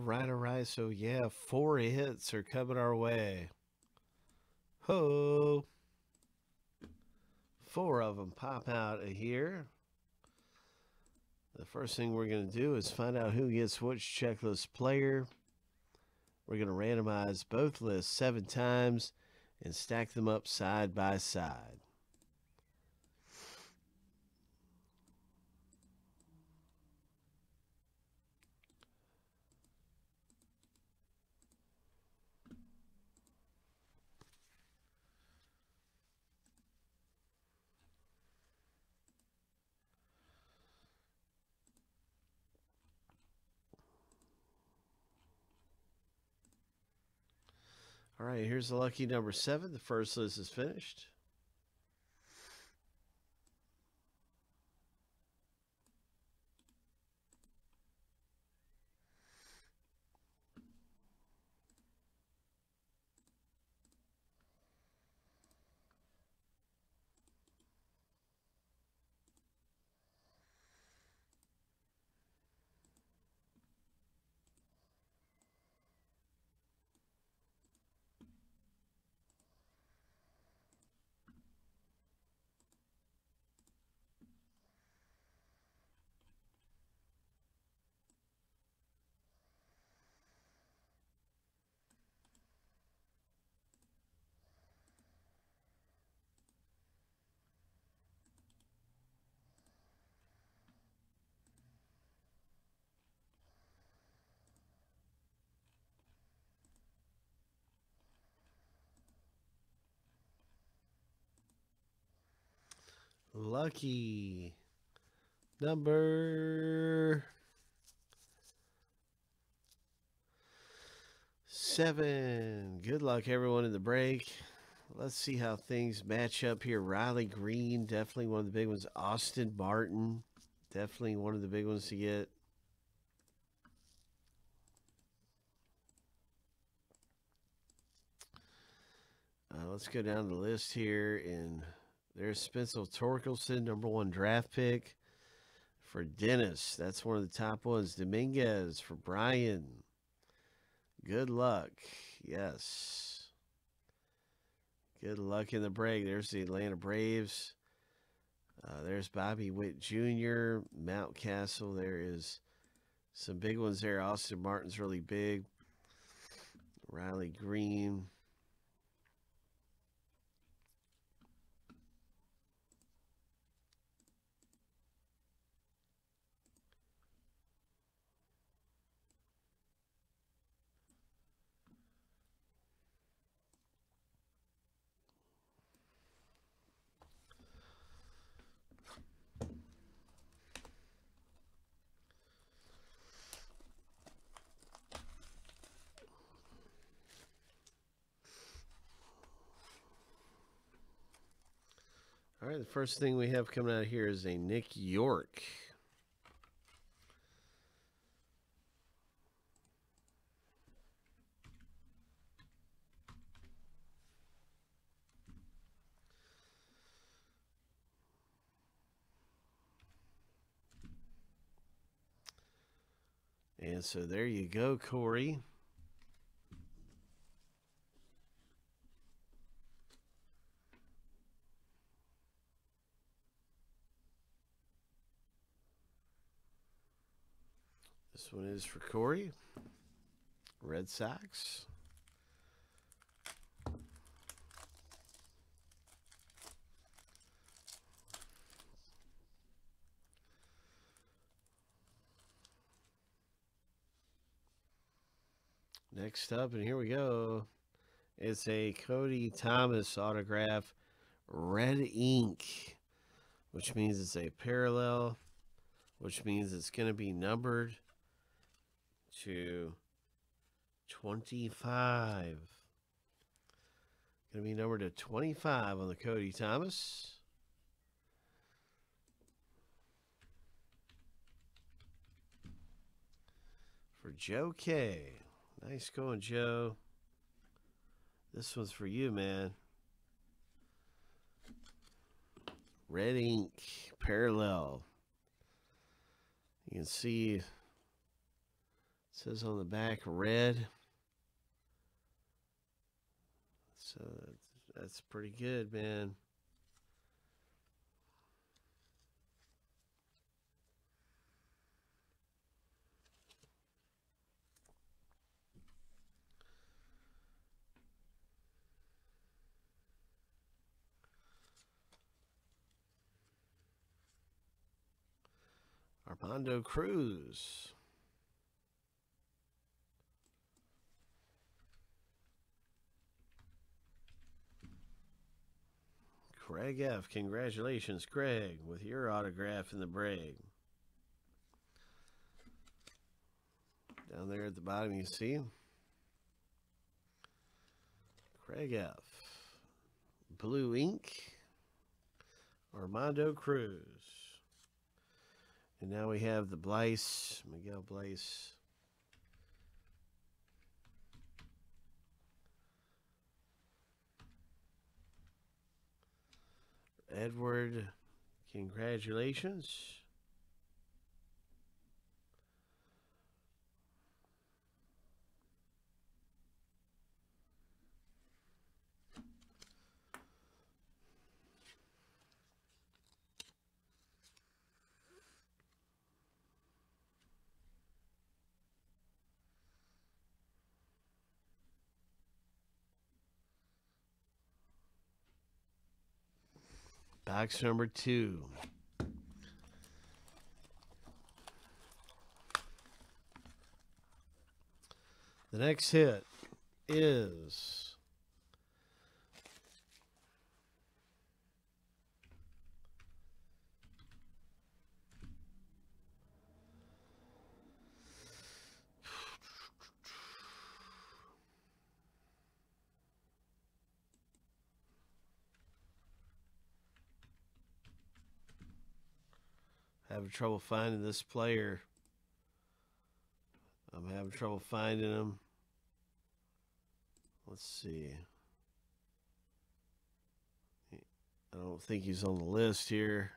right, all right. So, yeah, four hits are coming our way. Ho! Four of them pop out of here. The first thing we're going to do is find out who gets which checklist player. We're going to randomize both lists seven times and stack them up side by side. All right, here's the lucky number seven. The first list is finished. Lucky number seven. Good luck, everyone, in the break. Let's see how things match up here. Riley Greene, definitely one of the big ones. Austin Martin, definitely one of the big ones to get. Uh, let's go down the list here and there's Spencer Torkelson, number one draft pick for Dennis. That's one of the top ones. Dominguez for Brian. Good luck. Yes. Good luck in the break. There's the Atlanta Braves. Uh, there's Bobby Witt Jr., Mountcastle. There is some big ones there. Austin Martin's really big. Riley Greene. Right, the first thing we have coming out here is a Nick Yorke. And so there you go, Corey. This one is for Corey. Red Sox. Next up, and here we go. It's a Cody Thomas autograph, red ink, which means it's a parallel, which means it's going to be numbered to 25. Going to be numbered to 25 on the Cody Thomas. For Joe K. Nice going, Joe. This one's for you, man. Red ink, parallel. You can see says on the back red. So that's, pretty good, man. Armando Cruz. Craig F. Congratulations, Craig, with your autograph in the break. Down there at the bottom, you see Craig F. Blue Ink. Armando Cruz. And now we have the Bleis, Miguel Bleis. Edward, congratulations. Box number two. The next hit is having trouble finding this player. I'm having trouble finding him. Let's see. I don't think he's on the list here.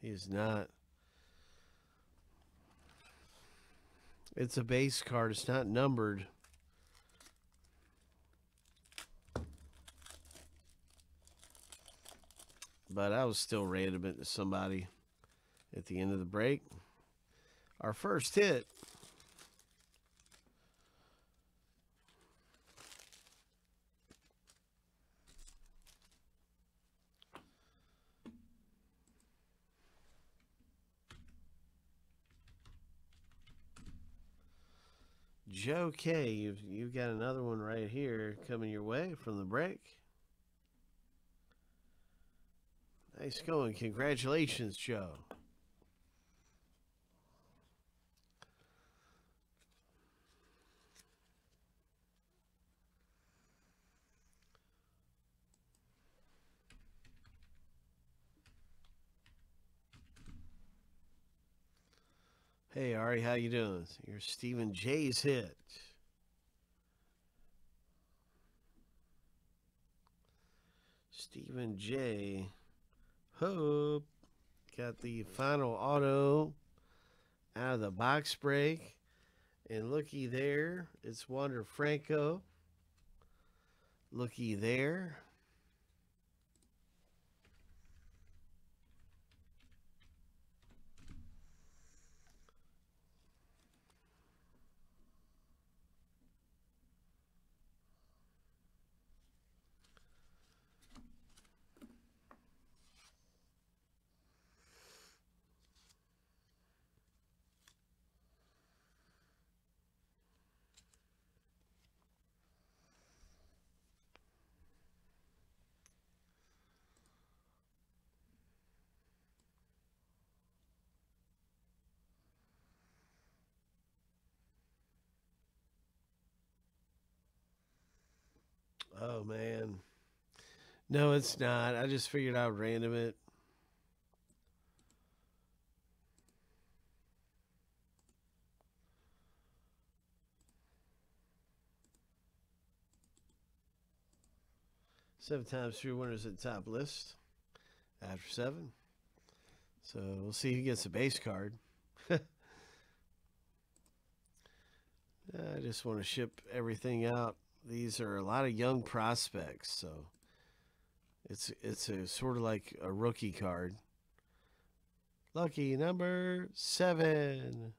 He's not. It's a base card. It's not numbered. But I was still random it to somebody at the end of the break. Our first hit Joe K, you've, you've got another one right here coming your way from the break. Nice going. Congratulations, Joe. Hey Ari, how you doing? You're Stephen J's hit. Stephen J. Hope got the final auto out of the box break. And looky there, it's Wander Franco. Looky there. Oh man. No, it's not. I just figured I'd random it. Seven times three winners at top list. After seven. So we'll see who gets a base card. I just want to ship everything out. These are a lot of young prospects, so it's it's a sort of like a rookie card. Lucky number seven.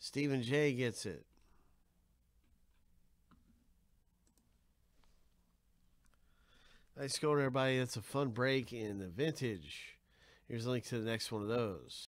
Stephen J gets it. Nice going, everybody. That's a fun break in the vintage. Here's a link to the next one of those.